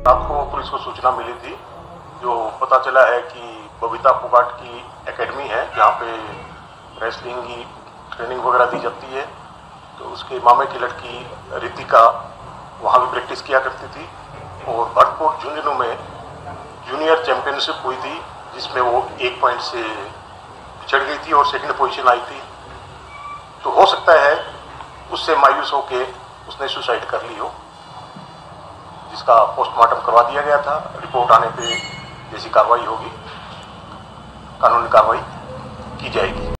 रात को पुलिस को सूचना मिली थी, जो पता चला है कि बबीता फोगाट की एकेडमी है, जहाँ पे रेसलिंग की ट्रेनिंग वगैरह दी जाती है। तो उसके मामे की लड़की रितिका वहाँ भी प्रैक्टिस किया करती थी। और भरतपुर झुंझुनू में जूनियर चैंपियनशिप हुई थी, जिसमें वो एक पॉइंट से पिछड़ गई थी और सेकंड पोजीशन आई थी। तो हो सकता है उससे मायूस होके उसने सुसाइड कर ली हो। जिसका पोस्टमार्टम करवा दिया गया था। रिपोर्ट आने पे जैसी कार्रवाई होगी, कानूनी कार्रवाई की जाएगी।